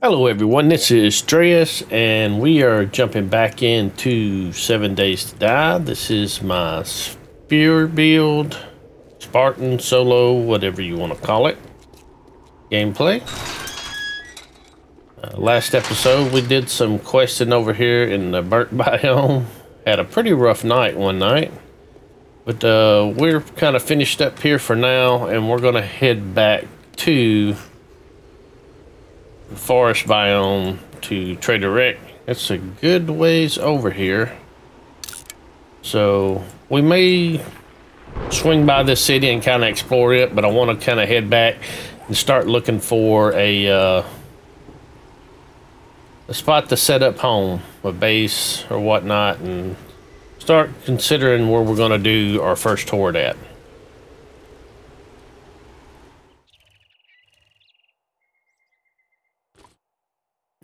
Hello, everyone. This is Drayus, and we are jumping back into Seven Days to Die. This is my spear build, Spartan solo, whatever you want to call it. Gameplay. Uh, last episode, we did some questing over here in the burnt biome. Had a pretty rough night one night. But uh, we're kind of finished up here for now, and we're going to head back to the forest biome to Trader Rekt. It's a good ways over here. So we may swing by this city and kind of explore it, but I want to kind of head back and start looking for a uh, a spot to set up home, a base or whatnot, and start considering where we're going to do our first tour at.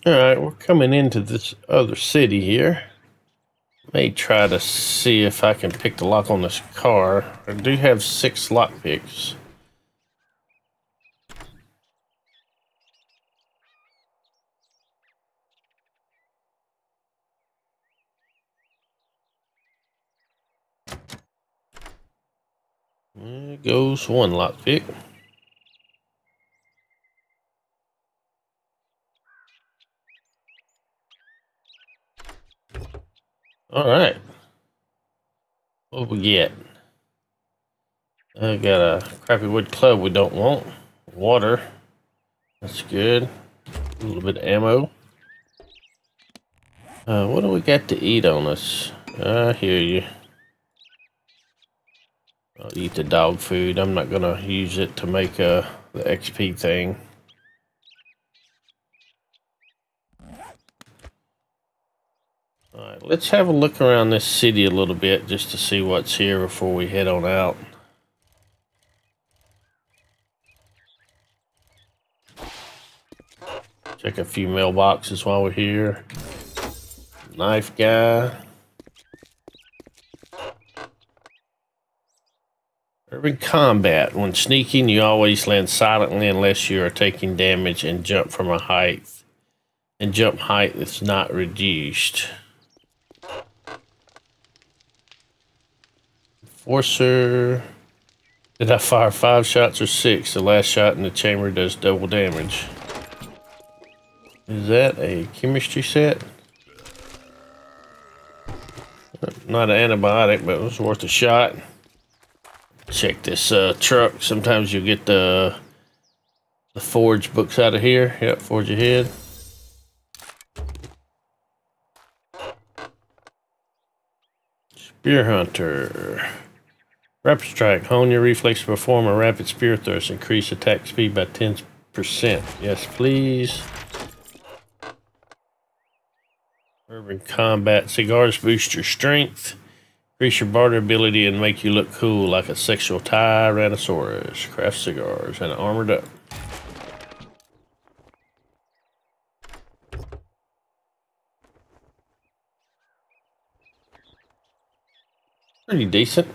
All right, we're coming into this other city here. May try to see if I can pick the lock on this car. I do have six lock picks. There goes one lock pick. All right. What we get? I got a crappy wood club we don't want. Water. That's good. A little bit of ammo. Uh, what do we got to eat on us? I hear you. I'll eat the dog food. I'm not gonna use it to make uh, the XP thing. Alright, let's have a look around this city a little bit just to see what's here before we head on out. Check a few mailboxes while we're here. Knife guy. Urban combat. When sneaking, you always land silently unless you are taking damage and jump from a height. And jump height is not reduced. Forcer. Did I fire five shots or six? The last shot in the chamber does double damage. Is that a chemistry set? Not an antibiotic, but it was worth a shot. Check this uh, truck. Sometimes you'll get the the forge books out of here. Yep, forge ahead. Spear Hunter. Rapid Strike. Hone your reflex to perform a rapid spear thrust. Increase attack speed by 10%. Yes, please. Urban Combat. Cigars boost your strength. Increase your barter ability and make you look cool like a sexual Tyrannosaurus. Craft cigars and armored up. Pretty decent.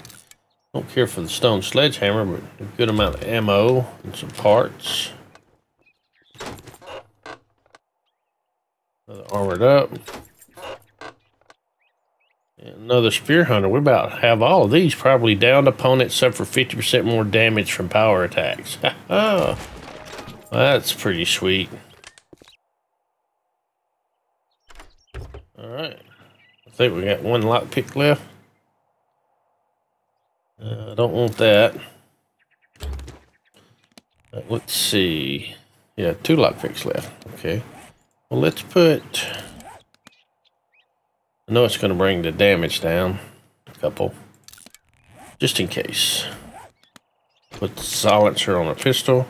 Don't care for the stone sledgehammer, but a good amount of ammo and some parts. Another armored up. Another spear hunter. We about to have all of these probably downed opponents suffer 50% more damage from power attacks. oh, that's pretty sweet. Alright. I think we got one lockpick left. Uh, I don't want that. Uh, let's see. Yeah, two lockpicks left. Okay. Well, let's put... I know it's going to bring the damage down. A couple. Just in case. Put the silencer on a pistol.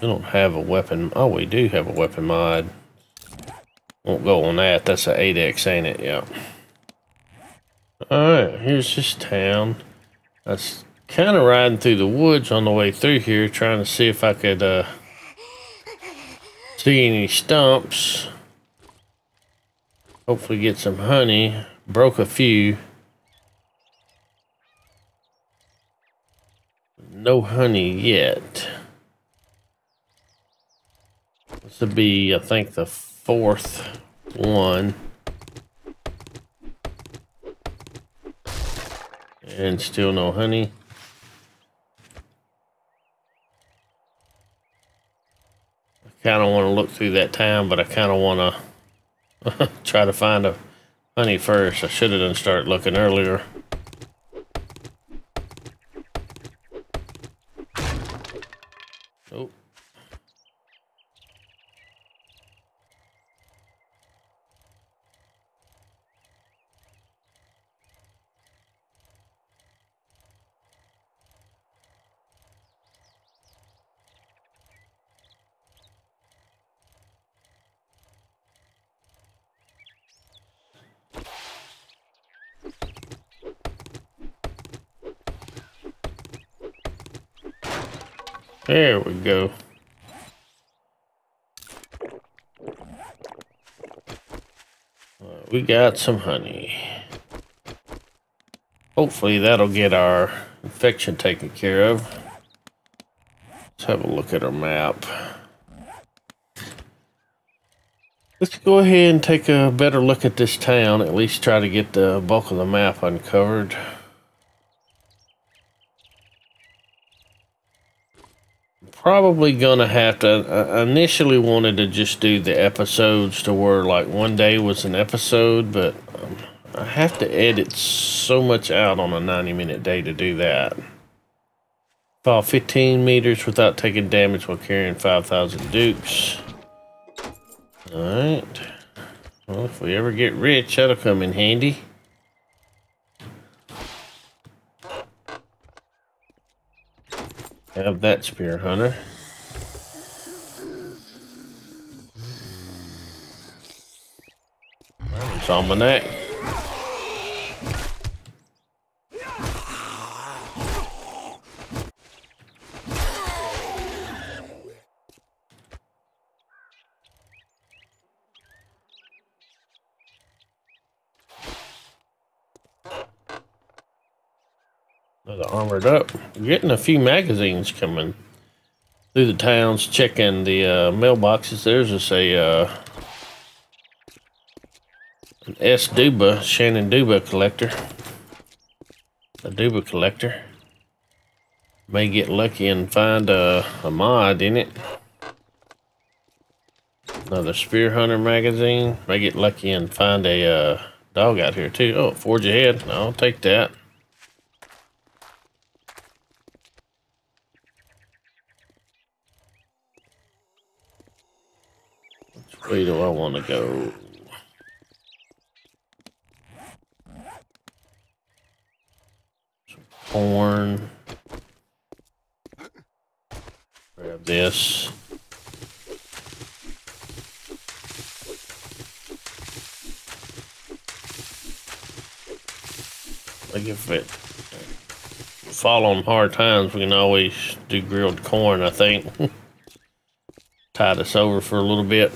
We don't have a weapon. Oh, we do have a weapon mod. Won't go on that. That's an 8X, ain't it? Yeah. Alright, here's this town. I was kind of riding through the woods on the way through here, trying to see if I could uh, see any stumps. Hopefully get some honey. Broke a few. No honey yet. This would be, I think, the fourth one. And still no honey. I kind of want to look through that town, but I kind of want to try to find a honey first. I should have done start looking earlier. Oh. There we go. Uh, we got some honey. Hopefully that'll get our infection taken care of. Let's have a look at our map. Let's go ahead and take a better look at this town, at least try to get the bulk of the map uncovered. Probably gonna have to uh, initially wanted to just do the episodes to where like one day was an episode but um, i have to edit so much out on a 90 minute day to do that. Fall 15 meters without taking damage while carrying 5000 dukes all right. Well if we ever get rich that'll come in handy Have that spear hunter. It's on my neck. Another armored up. We're getting a few magazines coming through the towns, checking the uh, mailboxes. There's just a uh, an S Duba, Shannon Duba collector. A Duba collector. May get lucky and find a, a mod in it. Another Spear Hunter magazine. May get lucky and find a uh, dog out here too. Oh, forge ahead. I'll take that. Way do I want to go? Some corn. Grab this. Like if it fall on hard times, we can always do grilled corn, I think. Tide us over for a little bit.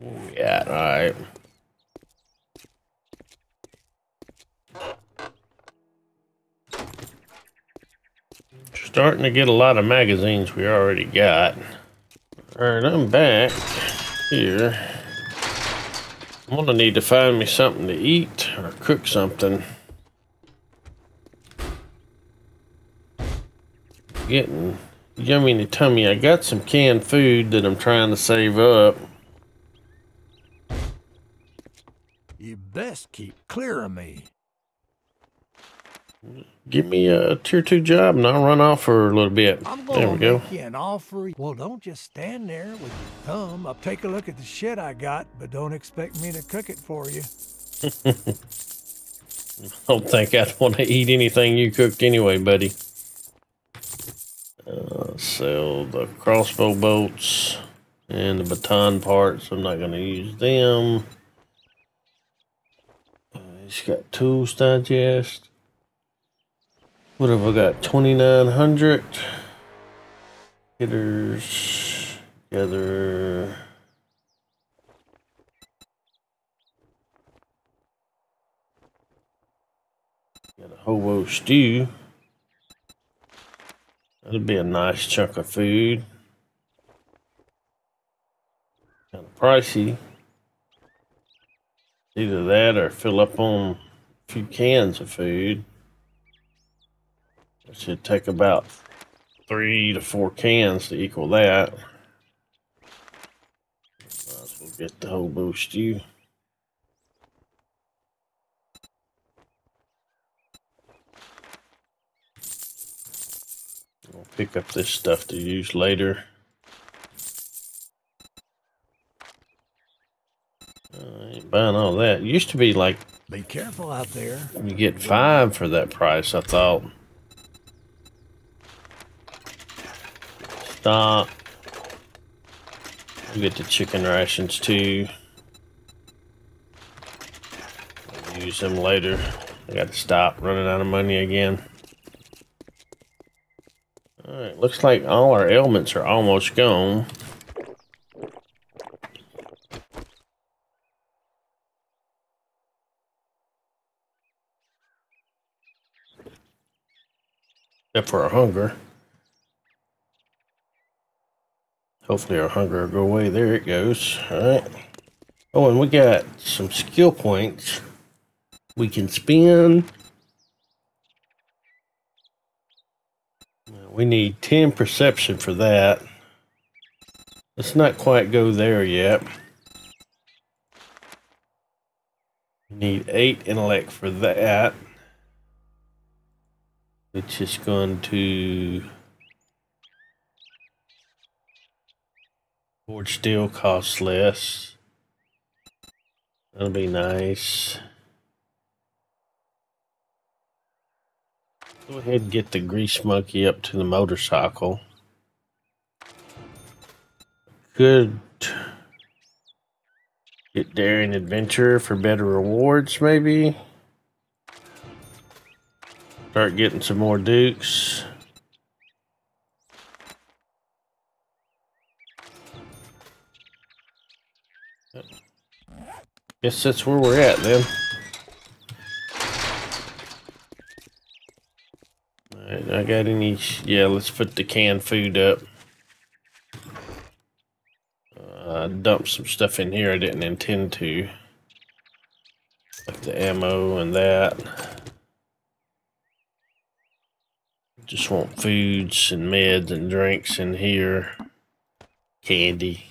Yeah, alright. Starting to get a lot of magazines we already got. Alright, I'm back here. I'm gonna need to find me something to eat or cook something. Getting yummy in the tummy. I got some canned food that I'm trying to save up. You best keep clear of me. Give me a tier two job and I'll run off for a little bit. I'm There we go. an offer. Well, don't just stand there with your thumb. I'll take a look at the shit I got, but don't expect me to cook it for you. I don't think I'd want to eat anything you cooked anyway, buddy. Uh, sell the crossbow bolts and the baton parts. I'm not going to use them. Uh, He's got tools digest. What have I got? 2900 hitters gather. Got a hobo stew. That'll be a nice chunk of food. Kind of pricey. Either that or fill up on a few cans of food. It should take about three to four cans to equal that. Might as well get the hobo stew. We'll pick up this stuff to use later. Uh, ain't buying all that. It used to be like Be careful out there. you get five for that price, I thought. Stop. You get the chicken rations too. Use them later. I got to stop running out of money again. Alright, looks like all our ailments are almost gone. Except for our hunger. Hopefully our hunger will go away. There it goes. Alright. Oh, and we got some skill points we can spend. We need 10 perception for that. Let's not quite go there yet. We need 8 intellect for that. Which just going to... Forge steel costs less. That'll be nice. Go ahead and get the grease monkey up to the motorcycle. Good. Get daring adventure for better rewards, maybe. Start getting some more dukes. Guess that's where we're at then. Alright, I got any? Yeah, let's put the canned food up. Uh, I dumped some stuff in here I didn't intend to. Like the ammo and that. Just want foods and meds and drinks in here. Candy.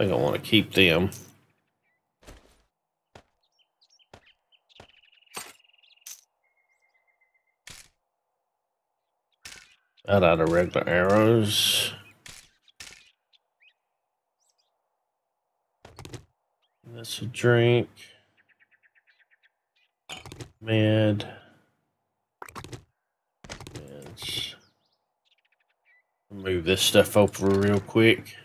I I want to keep them. Out of regular arrows. That's a drink. Med. Let's move this stuff over real quick.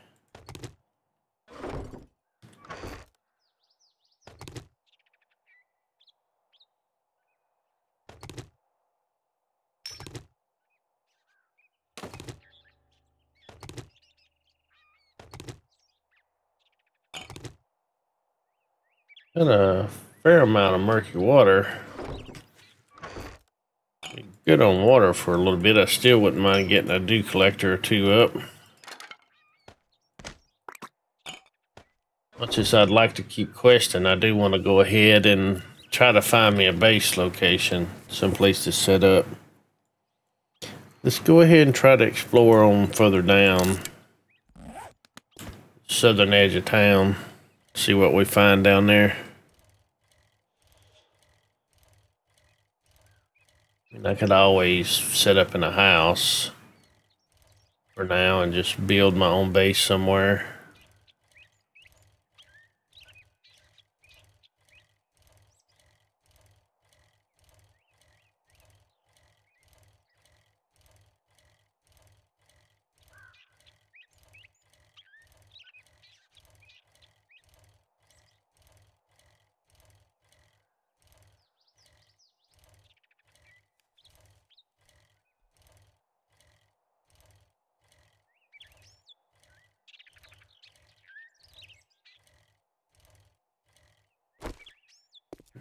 Got a fair amount of murky water. Good on water for a little bit. I still wouldn't mind getting a dew collector or two up. Much as I'd like to keep questing, I do want to go ahead and try to find me a base location, someplace to set up. Let's go ahead and try to explore on further down. Southern edge of town. See what we find down there. I could always set up in a house for now and just build my own base somewhere.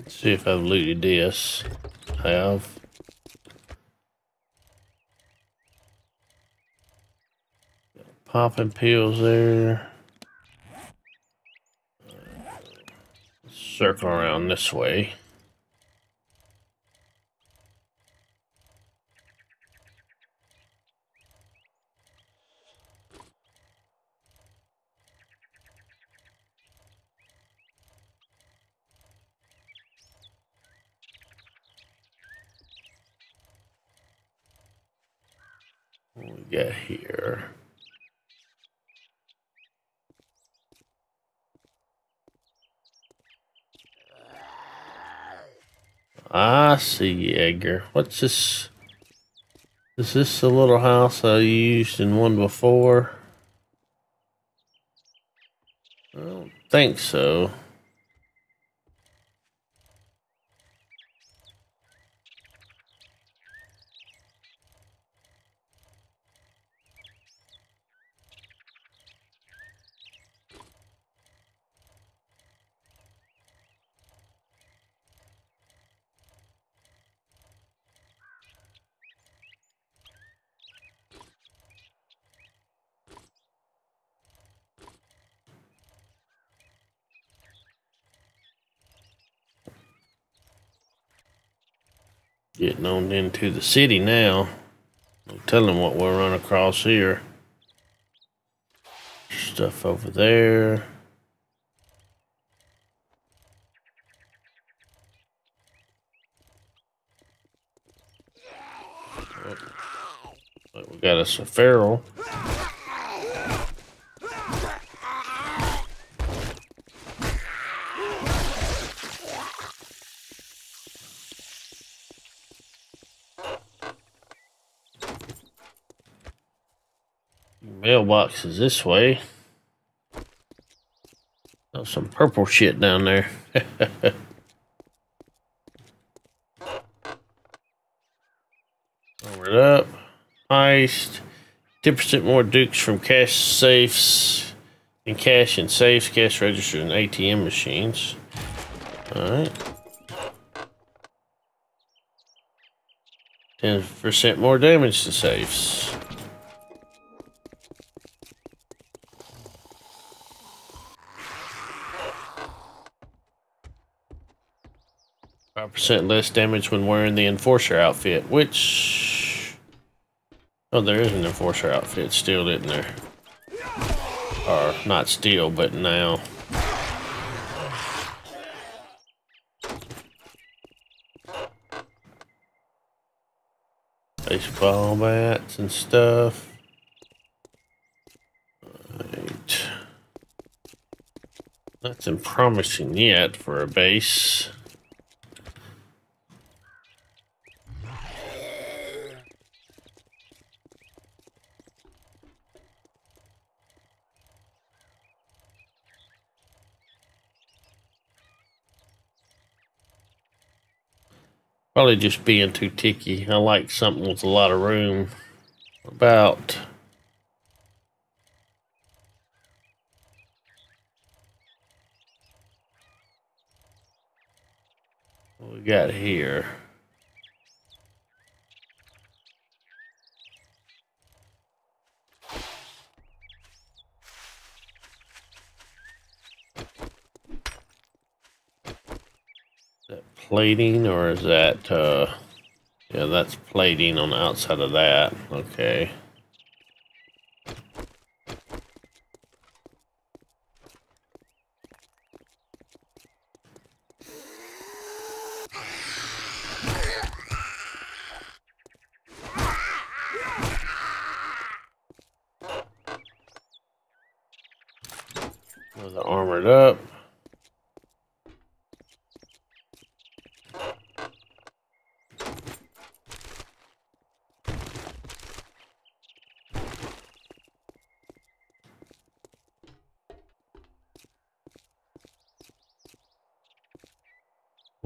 Let's see if I've looted this. I have. Popping pills there. Circle around this way. What we got here? I see, Edgar. What's this? Is this the little house I used in one before? I don't think so. Getting on into the city now. Tell them what we'll run across here. Stuff over there. Oh, but we got us a feral. Mailbox is this way. Oh, some purple shit down there. Over it up. Heist. 10% more dukes from cash safes and cash and safes, cash registers, and ATM machines. Alright. 10% more damage to safes. Percent less damage when wearing the enforcer outfit, which oh, there is an enforcer outfit still, isn't there? Or not still, but now. Baseball bats and stuff. Right. Nothing promising yet for a base. Probably just being too ticky. I like something with a lot of room. About we got here. Plating or is that uh yeah that's plating on the outside of that. Okay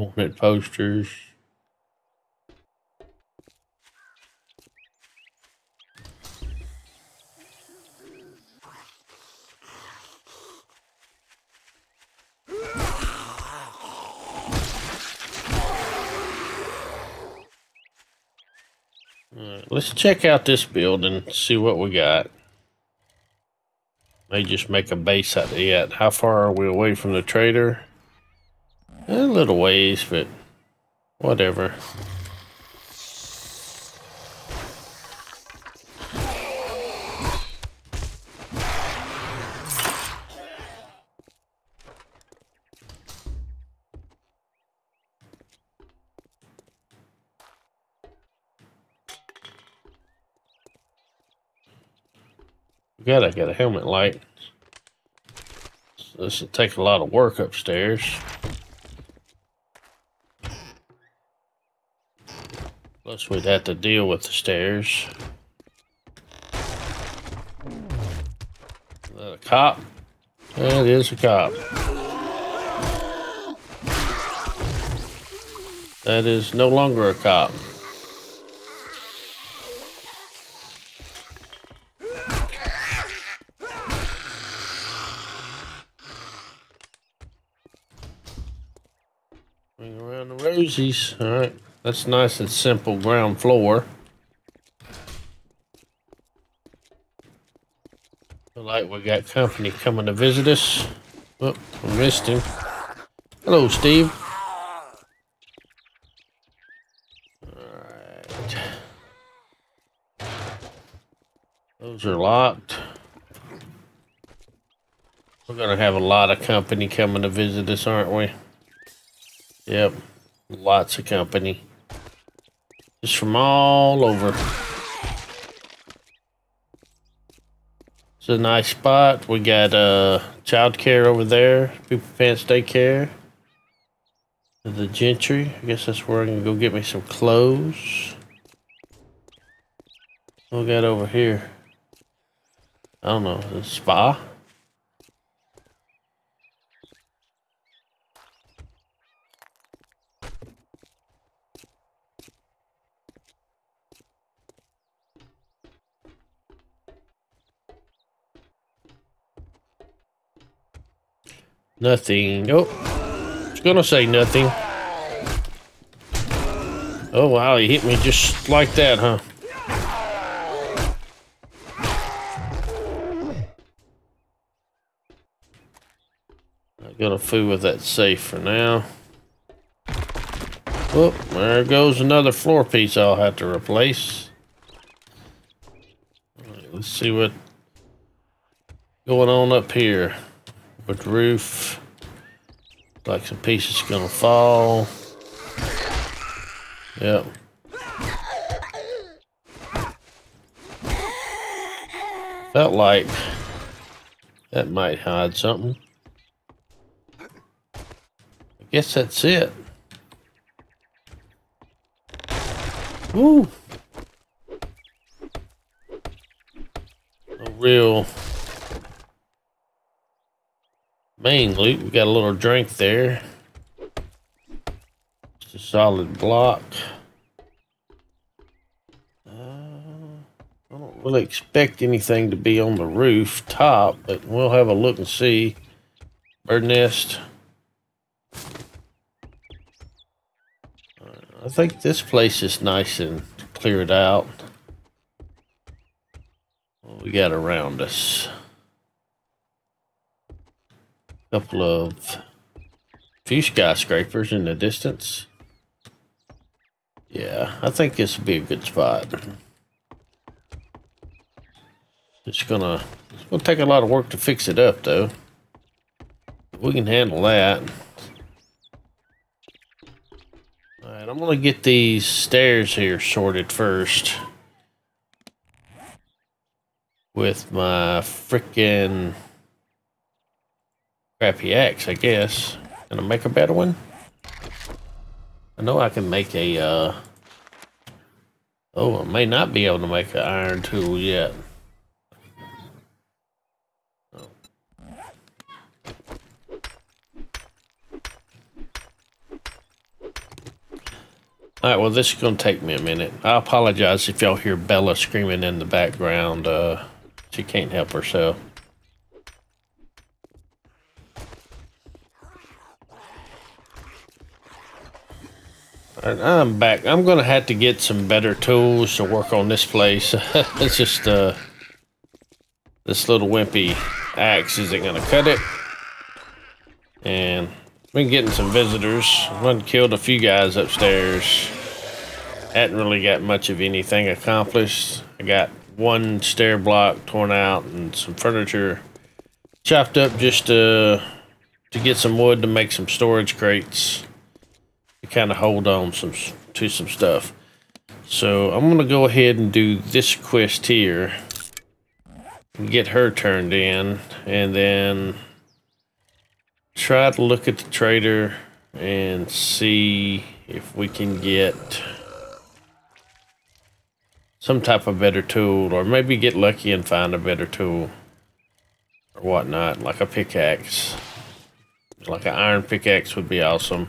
Alternate posters. let's check out this building, see what we got. May just make a base out of it. How far are we away from the trader? Little ways, but whatever. We gotta get a helmet light. This will take a lot of work upstairs. Plus we'd have to deal with the stairs. Is that a cop? That is a cop. That is no longer a cop. Swing around the rosies. All right. That's nice and simple ground floor. Feel like we got company coming to visit us. Oh, we missed him. Hello, Steve. Alright. Those are locked. We're gonna have a lot of company coming to visit us, aren't we? Yep. Lots of company. Just from all over. It's a nice spot. We got uh child care over there. People Pants Daycare. The Gentry. I guess that's where I can go get me some clothes. What we got over here? I don't know. The spa? Nothing. Oh, it's gonna say nothing. Oh wow, he hit me just like that, huh? I gotta fool with that safe for now. Oh, there goes another floor piece I'll have to replace. Let's see what going on up here roof. Like some pieces gonna fall. Yep. Felt like that might hide something. I guess that's it. Woo! A real main loot. We got a little drink there. Just a solid block. Uh, I don't really expect anything to be on the roof top, but we'll have a look and see. Bird nest. I think this place is nice and cleared out. What we got around us? Couple of few skyscrapers in the distance. Yeah, I think this would be a good spot. It's gonna it's gonna take a lot of work to fix it up though. We can handle that. Alright, I'm gonna get these stairs here sorted first. With my frickin' crappy axe, I guess. Can I make a better one? I know I can make a, uh... Oh, I may not be able to make an iron tool yet. Oh. Alright, well this is going to take me a minute. I apologize if y'all hear Bella screaming in the background. Uh, she can't help herself. I'm back. I'm gonna have to get some better tools to work on this place. it's just uh, this little wimpy axe isn't gonna cut it. And been getting some visitors. One killed a few guys upstairs. Hadn't really got much of anything accomplished. I got one stair block torn out and some furniture chopped up just to to get some wood to make some storage crates kind of hold on some to some stuff. So I'm gonna go ahead and do this quest here, get her turned in, and then try to look at the trader and see if we can get some type of better tool, or maybe get lucky and find a better tool or whatnot, like a pickaxe. Like an iron pickaxe would be awesome.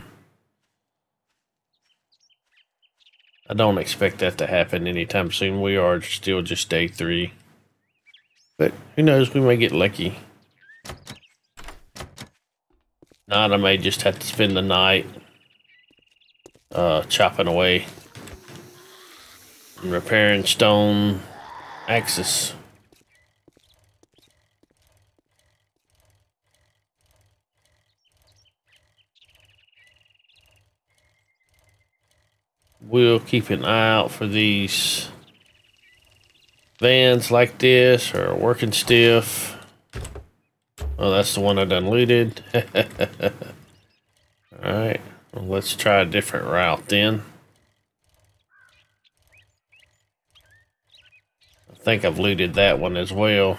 I don't expect that to happen anytime soon. We are still just day three. But who knows, we may get lucky. Not, I may just have to spend the night uh, chopping away and repairing stone axes. We'll keep an eye out for these vans like this or working stiff. Oh, that's the one I done looted. Alright, well, let's try a different route then. I think I've looted that one as well.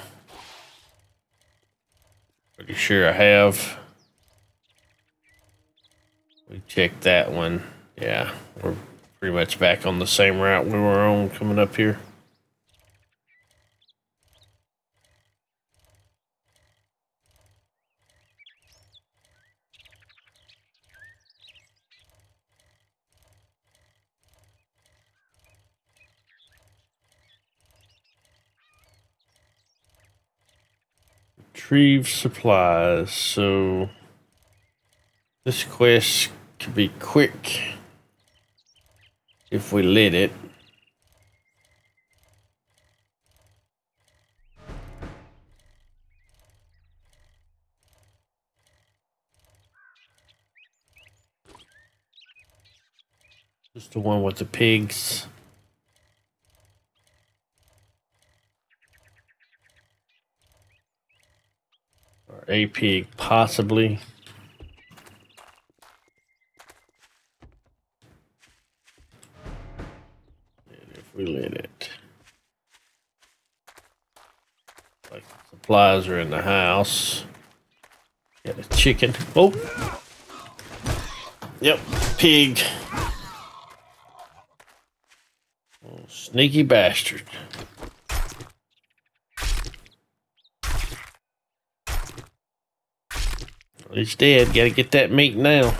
Pretty sure I have. We checked that one. Yeah, we're pretty much back on the same route we were on coming up here. Retrieve supplies, so this quest could be quick if we lit it. Just the one with the pigs. Or a pig, possibly. It. Like supplies are in the house. Got a chicken. Oh! Yep, pig. Oh, sneaky bastard. He's dead. Gotta get that meat now.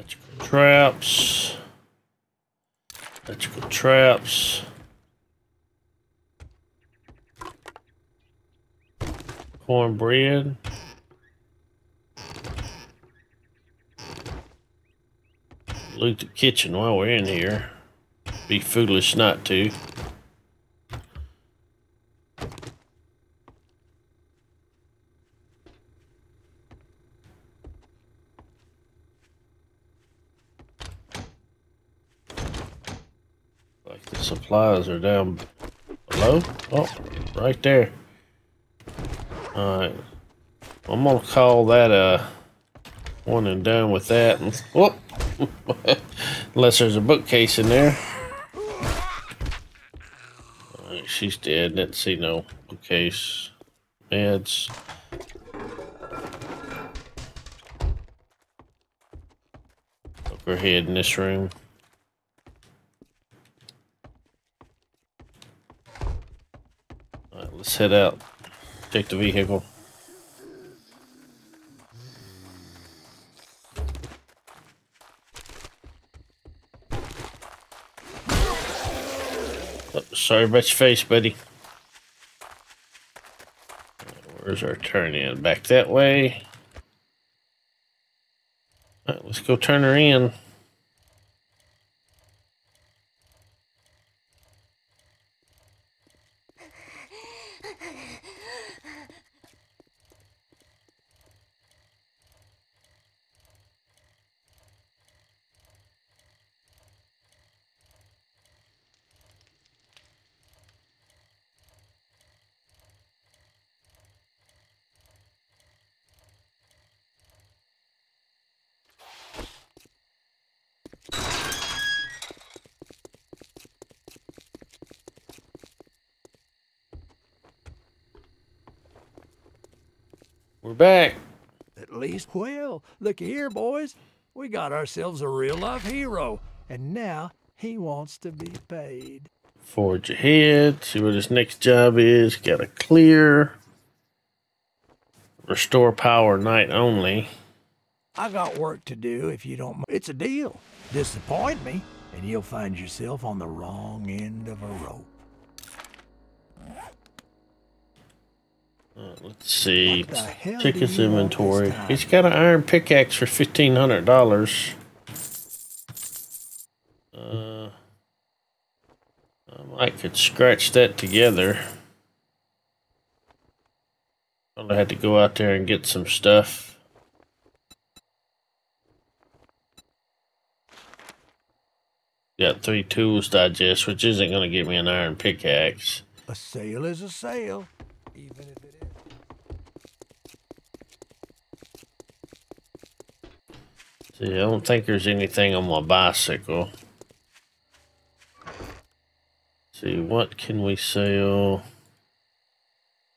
Electrical traps. Electrical traps. Cornbread. Loot the kitchen while we're in here. Be foolish not to. Supplies are down below. Oh, right there. Alright. I'm gonna call that a one and done with that. Whoop! Unless there's a bookcase in there. Alright, she's dead. Didn't see no bookcase. Meds. Go ahead in this room. Alright, let's head out. Take the vehicle. Oh, sorry about your face, buddy. Where's our turn in? Back that way. Alright, let's go turn her in. We're back. At least, well, look here, boys. We got ourselves a real life hero, and now he wants to be paid. Forge ahead. See what his next job is. Got to clear. Restore power night only. I got work to do if you don't. It's a deal. Disappoint me, and you'll find yourself on the wrong end of a rope. Uh, let's see. Check his you want this inventory. He's got an iron pickaxe for fifteen hundred dollars. Uh, I might could scratch that together. Probably had to go out there and get some stuff. Got three tools to digest, which isn't going to give me an iron pickaxe. A sale is a sale, even if it is. See, I don't think there's anything on my bicycle. See, what can we sell?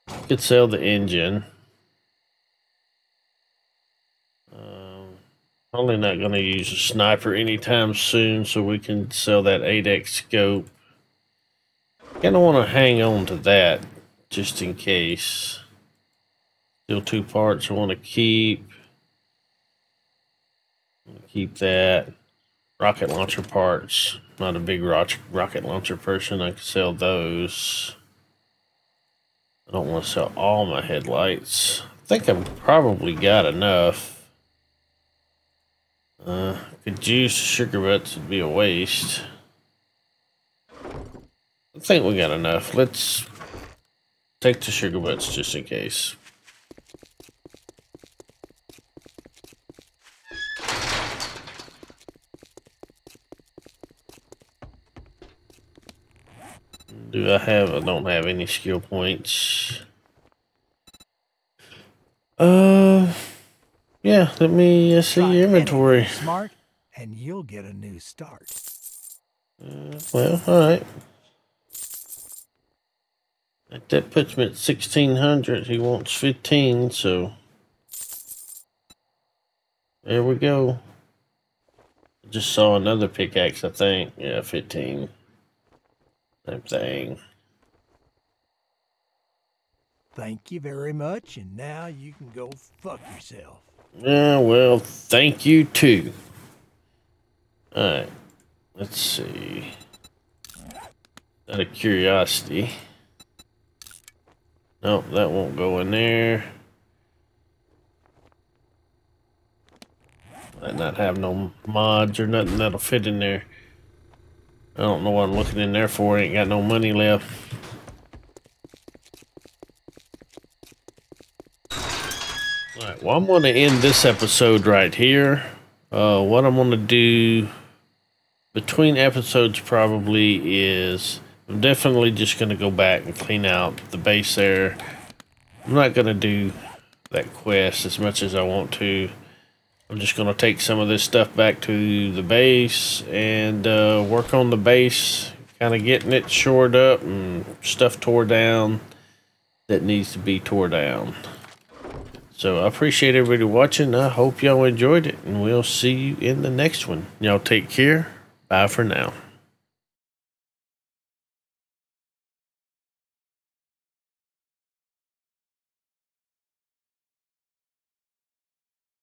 We could sell the engine. Um, probably not going to use a sniper anytime soon, so we can sell that 8x scope. Kind of want to hang on to that just in case. Still two parts I want to keep. Keep that. Rocket launcher parts. Not a big rocket launcher person. I can sell those. I don't want to sell all my headlights. I think I've probably got enough. Uh, could use sugar butts would be a waste. I think we got enough. Let's take the sugar butts just in case. Do I have? I don't have any skill points. Uh, yeah. Let me uh, see your inventory. Smart, and you'll get a new start. Uh, well, all right. That- puts me at sixteen hundred. He wants fifteen, so there we go. Just saw another pickaxe. I think. Yeah, fifteen. Same thing. Thank you very much, and now you can go fuck yourself. Yeah, well, thank you too. Alright, let's see. Out of curiosity. Nope, that won't go in there. Might not have no mods or nothing that'll fit in there. I don't know what I'm looking in there for. I Ain't got no money left. Alright, well, I'm going to end this episode right here. Uh, what I'm going to do between episodes probably is I'm definitely just going to go back and clean out the base there. I'm not going to do that quest as much as I want to. I'm just going to take some of this stuff back to the base and uh, work on the base, kind of getting it shored up and stuff tore down that needs to be tore down. So I appreciate everybody watching. I hope y'all enjoyed it, and we'll see you in the next one. Y'all take care. Bye for now.